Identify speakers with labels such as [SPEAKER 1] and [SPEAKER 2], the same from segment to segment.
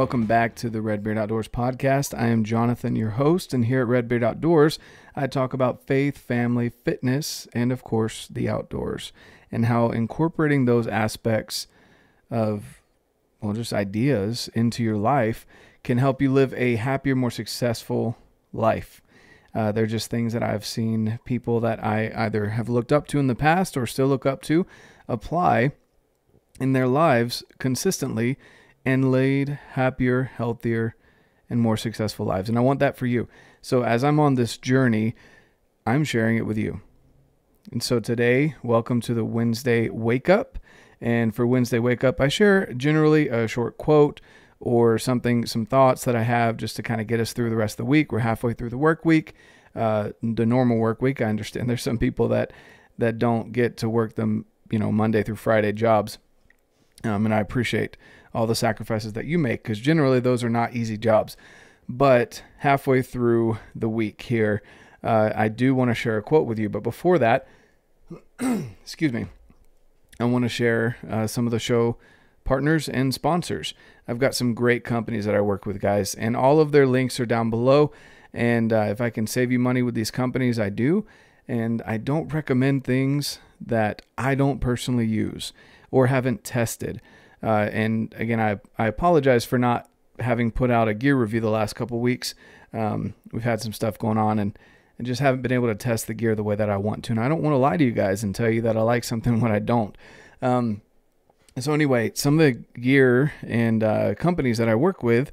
[SPEAKER 1] welcome back to the Redbeard Outdoors podcast. I am Jonathan, your host, and here at Redbeard Outdoors, I talk about faith, family, fitness, and of course, the outdoors, and how incorporating those aspects of, well, just ideas into your life can help you live a happier, more successful life. Uh, they're just things that I've seen people that I either have looked up to in the past or still look up to apply in their lives consistently and lead happier, healthier, and more successful lives. And I want that for you. So as I'm on this journey, I'm sharing it with you. And so today, welcome to the Wednesday Wake Up. And for Wednesday Wake Up, I share generally a short quote or something, some thoughts that I have just to kind of get us through the rest of the week. We're halfway through the work week, uh, the normal work week. I understand there's some people that that don't get to work them, you know, Monday through Friday jobs, um, and I appreciate all the sacrifices that you make because generally those are not easy jobs. But halfway through the week here, uh, I do want to share a quote with you. But before that, excuse me, I want to share uh, some of the show partners and sponsors. I've got some great companies that I work with, guys, and all of their links are down below. And uh, if I can save you money with these companies, I do. And I don't recommend things that I don't personally use or haven't tested. Uh, and again, I, I apologize for not having put out a gear review the last couple weeks. Um, we've had some stuff going on and, and just haven't been able to test the gear the way that I want to. And I don't want to lie to you guys and tell you that I like something when I don't. Um, so, anyway, some of the gear and uh, companies that I work with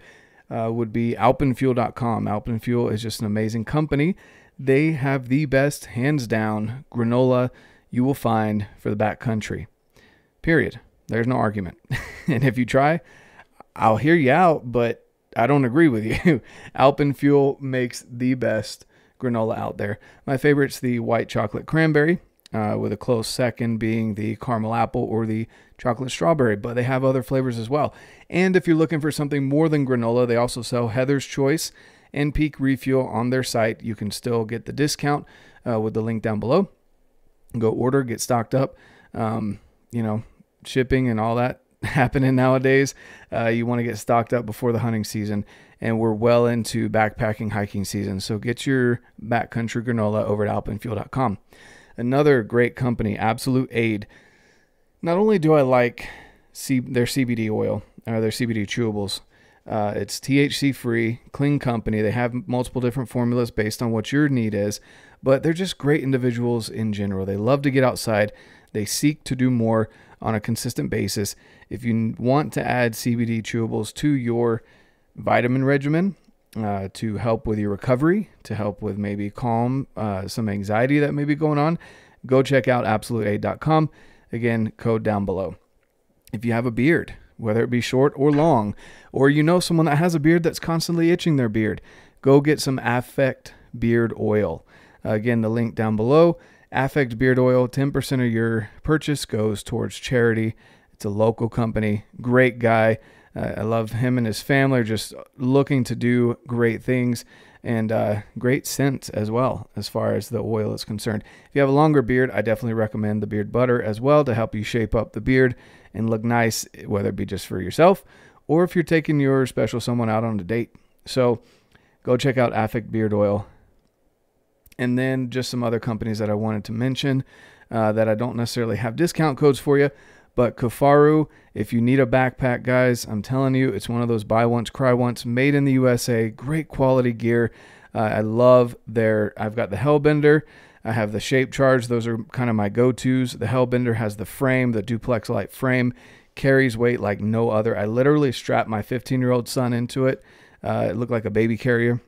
[SPEAKER 1] uh, would be alpenfuel.com. Alpenfuel is just an amazing company. They have the best, hands down, granola you will find for the backcountry. Period. There's no argument. and if you try, I'll hear you out, but I don't agree with you. Alpenfuel makes the best granola out there. My favorite's the white chocolate cranberry, uh, with a close second being the caramel apple or the chocolate strawberry, but they have other flavors as well. And if you're looking for something more than granola, they also sell Heather's Choice and Peak Refuel on their site. You can still get the discount uh, with the link down below. Go order, get stocked up. Um, you know, shipping and all that happening nowadays. Uh, you want to get stocked up before the hunting season, and we're well into backpacking hiking season. So get your backcountry granola over at alpenfuel.com. Another great company, Absolute Aid. Not only do I like C- their CBD oil or their CBD chewables, uh, it's THC free, clean company. They have multiple different formulas based on what your need is, but they're just great individuals in general. They love to get outside. They seek to do more on a consistent basis. If you want to add CBD chewables to your vitamin regimen uh, to help with your recovery, to help with maybe calm uh, some anxiety that may be going on, go check out absoluteaid.com. Again, code down below. If you have a beard, whether it be short or long, or you know someone that has a beard that's constantly itching their beard, go get some Affect beard oil. Again, the link down below. Affect Beard Oil, 10% of your purchase goes towards charity. It's a local company, great guy. Uh, I love him and his family are just looking to do great things and uh, great scent as well, as far as the oil is concerned. If you have a longer beard, I definitely recommend the beard butter as well to help you shape up the beard and look nice, whether it be just for yourself or if you're taking your special someone out on a date. So go check out Affect Beard Oil and then just some other companies that I wanted to mention uh, that I don't necessarily have discount codes for you. But Kifaru, if you need a backpack, guys, I'm telling you, it's one of those buy once, cry once, made in the USA, great quality gear. Uh, I love their, I've got the Hellbender. I have the Shape Charge. Those are kind of my go tos. The Hellbender has the frame, the duplex light frame, carries weight like no other. I literally strapped my 15 year old son into it. Uh, it looked like a baby carrier.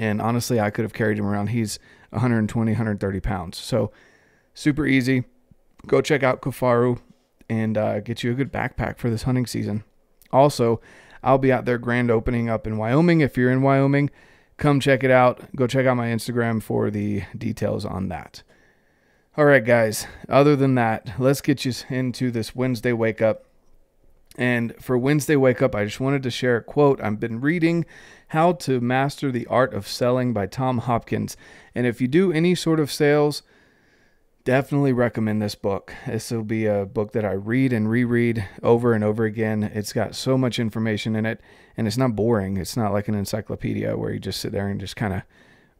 [SPEAKER 1] And honestly, I could have carried him around. He's 120, 130 pounds. So super easy. Go check out Kifaru and uh, get you a good backpack for this hunting season. Also, I'll be out there grand opening up in Wyoming. If you're in Wyoming, come check it out. Go check out my Instagram for the details on that. All right, guys. Other than that, let's get you into this Wednesday wake up. And for Wednesday Wake Up, I just wanted to share a quote. I've been reading How to Master the Art of Selling by Tom Hopkins. And if you do any sort of sales, definitely recommend this book. This will be a book that I read and reread over and over again. It's got so much information in it, and it's not boring. It's not like an encyclopedia where you just sit there and just kind of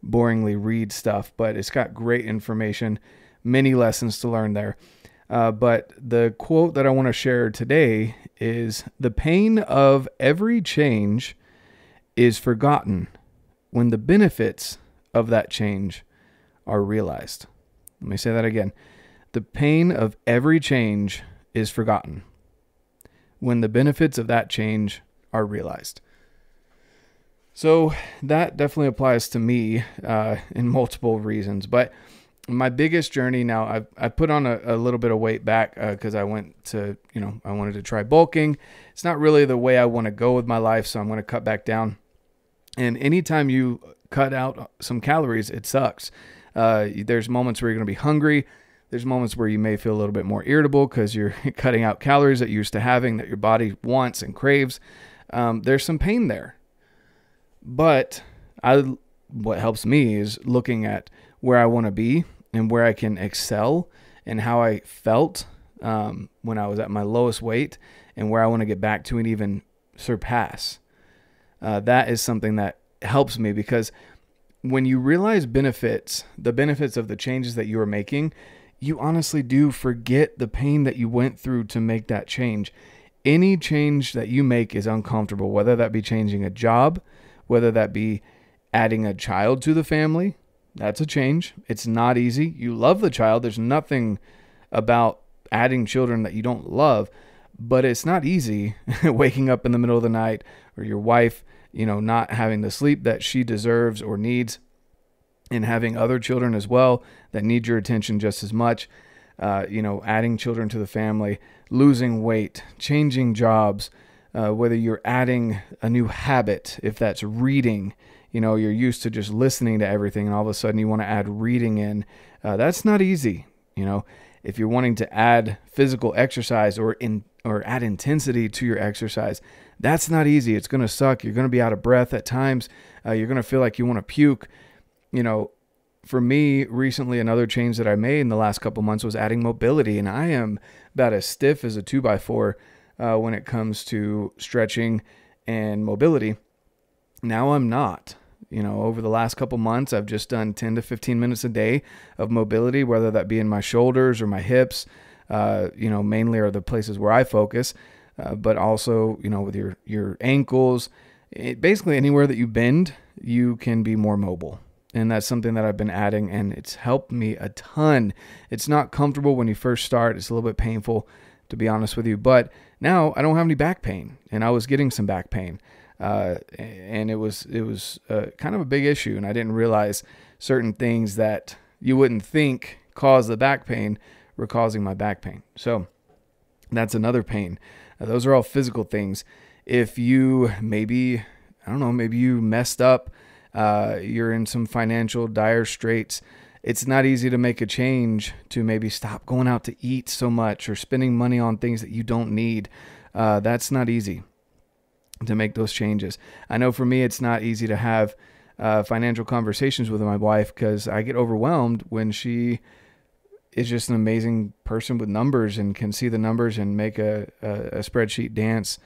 [SPEAKER 1] boringly read stuff, but it's got great information, many lessons to learn there. Uh, but the quote that I want to share today is The pain of every change is forgotten when the benefits of that change are realized. Let me say that again. The pain of every change is forgotten when the benefits of that change are realized. So that definitely applies to me uh, in multiple reasons. But my biggest journey now, I've, I put on a, a little bit of weight back because uh, I went to, you know, I wanted to try bulking. It's not really the way I want to go with my life, so I'm going to cut back down. And anytime you cut out some calories, it sucks. Uh, there's moments where you're going to be hungry. There's moments where you may feel a little bit more irritable because you're cutting out calories that you're used to having that your body wants and craves. Um, there's some pain there. But I, what helps me is looking at where I want to be and where I can excel and how I felt um, when I was at my lowest weight and where I want to get back to and even surpass. Uh, that is something that helps me because when you realize benefits, the benefits of the changes that you are making, you honestly do forget the pain that you went through to make that change. Any change that you make is uncomfortable, whether that be changing a job, whether that be adding a child to the family. That's a change. It's not easy. You love the child. There's nothing about adding children that you don't love, but it's not easy waking up in the middle of the night or your wife, you know, not having the sleep that she deserves or needs and having other children as well that need your attention just as much. Uh, you know, adding children to the family, losing weight, changing jobs, uh, whether you're adding a new habit, if that's reading, you know, you're used to just listening to everything and all of a sudden you want to add reading in. Uh, that's not easy. You know, if you're wanting to add physical exercise or in or add intensity to your exercise, that's not easy. It's going to suck. You're going to be out of breath at times. Uh, you're going to feel like you want to puke. You know, for me, recently, another change that I made in the last couple months was adding mobility, and I am about as stiff as a two by four uh, when it comes to stretching and mobility. Now I'm not. You know, over the last couple months, I've just done 10 to 15 minutes a day of mobility, whether that be in my shoulders or my hips. Uh, you know, mainly are the places where I focus, uh, but also, you know, with your your ankles, it, basically anywhere that you bend, you can be more mobile. And that's something that I've been adding, and it's helped me a ton. It's not comfortable when you first start; it's a little bit painful, to be honest with you. But now I don't have any back pain, and I was getting some back pain, uh, and it was it was uh, kind of a big issue, and I didn't realize certain things that you wouldn't think cause the back pain were causing my back pain. So that's another pain. Uh, those are all physical things. If you maybe I don't know, maybe you messed up, uh, you're in some financial dire straits it's not easy to make a change to maybe stop going out to eat so much or spending money on things that you don't need. Uh, that's not easy to make those changes. I know for me, it's not easy to have uh, financial conversations with my wife because I get overwhelmed when she is just an amazing person with numbers and can see the numbers and make a, a, a spreadsheet dance.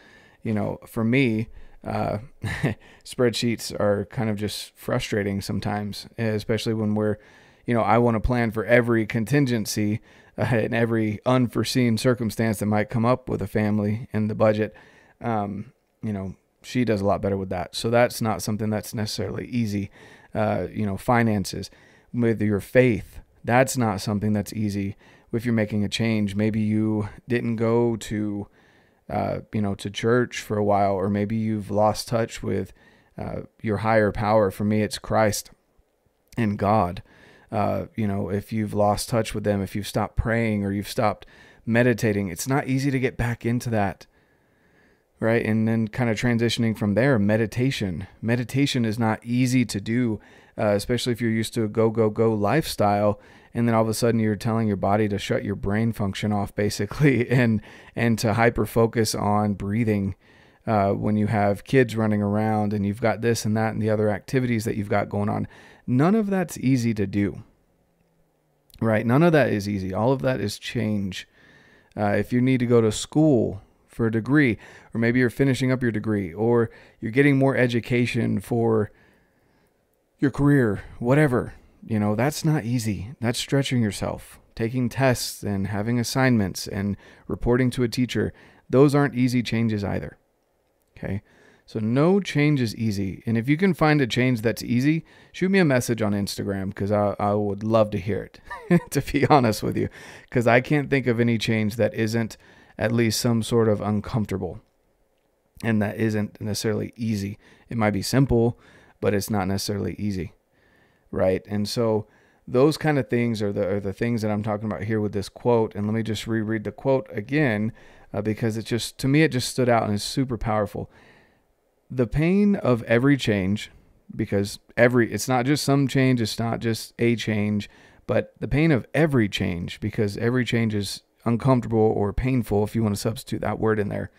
[SPEAKER 1] You know, for me, uh, spreadsheets are kind of just frustrating sometimes, especially when we're you know, I want to plan for every contingency uh, and every unforeseen circumstance that might come up with a family and the budget. Um, you know, she does a lot better with that. So that's not something that's necessarily easy. Uh, you know, finances with your faith, that's not something that's easy. If you're making a change, maybe you didn't go to, uh, you know, to church for a while, or maybe you've lost touch with uh, your higher power. For me, it's Christ and God. Uh, you know, if you've lost touch with them, if you've stopped praying or you've stopped meditating, it's not easy to get back into that. Right. And then kind of transitioning from there, meditation. Meditation is not easy to do, uh, especially if you're used to a go, go, go lifestyle. And then all of a sudden you're telling your body to shut your brain function off basically and, and to hyper focus on breathing. Uh, when you have kids running around and you've got this and that and the other activities that you've got going on none of that's easy to do. right? None of that is easy. All of that is change. Uh, if you need to go to school for a degree, or maybe you're finishing up your degree, or you're getting more education for your career, whatever, you know, that's not easy. That's stretching yourself. Taking tests and having assignments and reporting to a teacher, those aren't easy changes either. Okay. So no change is easy. And if you can find a change that's easy, shoot me a message on Instagram because I, I would love to hear it, to be honest with you. Because I can't think of any change that isn't at least some sort of uncomfortable and that isn't necessarily easy. It might be simple, but it's not necessarily easy. Right. And so those kind of things are the, are the things that I'm talking about here with this quote. And let me just reread the quote again uh, because it just, to me, it just stood out and is super powerful the pain of every change, because every, it's not just some change, it's not just a change, but the pain of every change, because every change is uncomfortable or painful, if you want to substitute that word in there.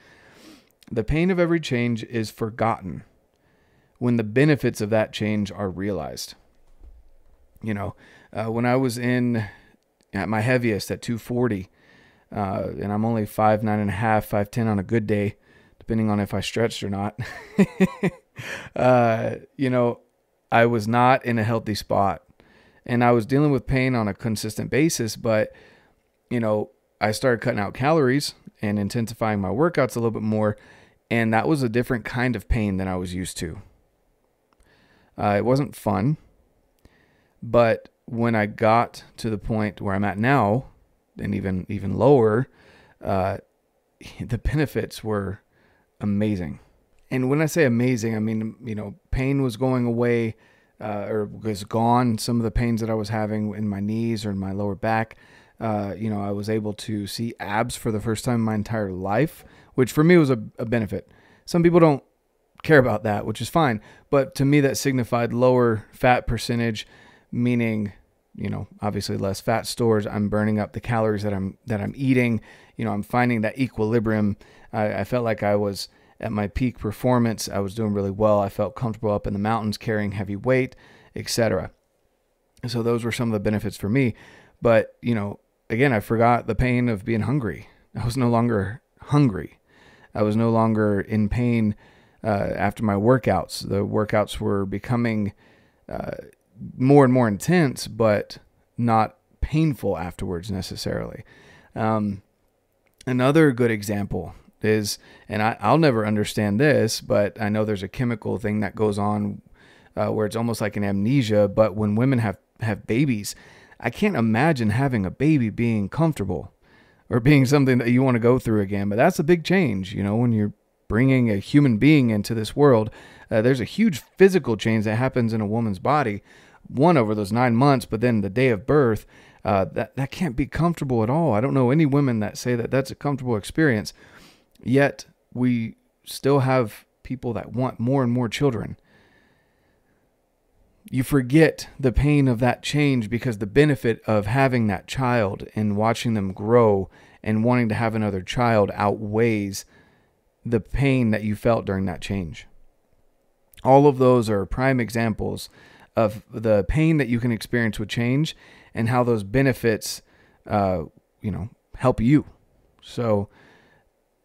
[SPEAKER 1] The pain of every change is forgotten when the benefits of that change are realized. You know, uh, when I was in at my heaviest at 240, uh, and I'm only five nine and a half, five ten on a good day, depending on if I stretched or not. uh, you know, I was not in a healthy spot and I was dealing with pain on a consistent basis, but you know, I started cutting out calories and intensifying my workouts a little bit more, and that was a different kind of pain than I was used to. Uh, it wasn't fun, but when I got to the point where I'm at now, and even even lower, uh, the benefits were amazing. And when I say amazing, I mean, you know, pain was going away uh, or was gone. Some of the pains that I was having in my knees or in my lower back, uh, you know, I was able to see abs for the first time in my entire life, which for me was a, a benefit. Some people don't care about that, which is fine. But to me, that signified lower fat percentage, meaning, you know, obviously less fat stores. I'm burning up the calories that I'm that I'm eating. You know, I'm finding that equilibrium I, I felt like I was at my peak performance. I was doing really well. I felt comfortable up in the mountains carrying heavy weight, etc. So those were some of the benefits for me. But, you know, again, I forgot the pain of being hungry. I was no longer hungry. I was no longer in pain uh, after my workouts. The workouts were becoming uh, more and more intense, but not painful afterwards necessarily. Um, another good example is, and I, will never understand this, but I know there's a chemical thing that goes on uh, where it's almost like an amnesia. But when women have, have babies, I can't imagine having a baby being comfortable or being something that you want to go through again. But that's a big change, you know, when you're bringing a human being into this world. Uh, there's a huge physical change that happens in a woman's body, one over those nine months, but then the day of birth. Uh, that that can't be comfortable at all. I don't know any women that say that that's a comfortable experience. Yet we still have people that want more and more children. You forget the pain of that change because the benefit of having that child and watching them grow and wanting to have another child outweighs the pain that you felt during that change. All of those are prime examples of the pain that you can experience with change and how those benefits, uh, you know, help you. So,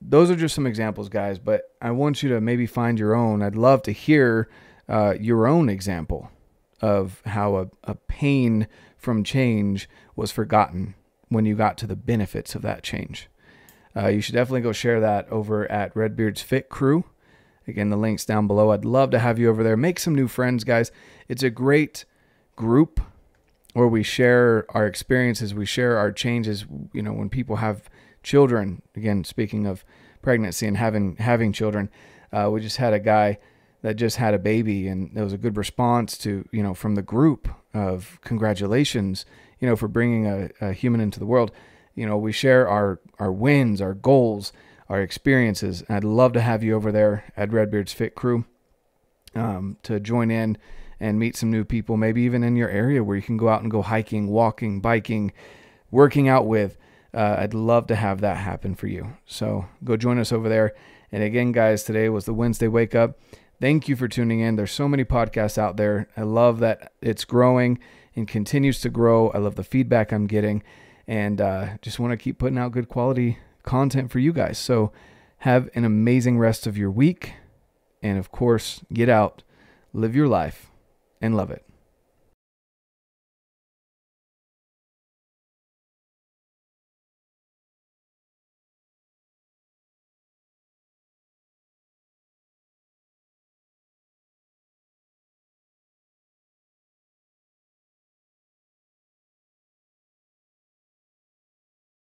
[SPEAKER 1] those are just some examples, guys, but I want you to maybe find your own. I'd love to hear uh, your own example of how a, a pain from change was forgotten when you got to the benefits of that change. Uh, you should definitely go share that over at Redbeard's Fit Crew. Again, the link's down below. I'd love to have you over there. Make some new friends, guys. It's a great group where we share our experiences, we share our changes. You know, when people have children. Again, speaking of pregnancy and having having children, uh, we just had a guy that just had a baby, and there was a good response to you know from the group of congratulations, you know, for bringing a, a human into the world. You know, we share our our wins, our goals, our experiences. And I'd love to have you over there at Redbeard's Fit Crew um, to join in and meet some new people, maybe even in your area where you can go out and go hiking, walking, biking, working out with uh, I'd love to have that happen for you. So go join us over there. And again, guys, today was the Wednesday Wake Up. Thank you for tuning in. There's so many podcasts out there. I love that it's growing and continues to grow. I love the feedback I'm getting and uh, just want to keep putting out good quality content for you guys. So have an amazing rest of your week. And of course, get out, live your life, and love it.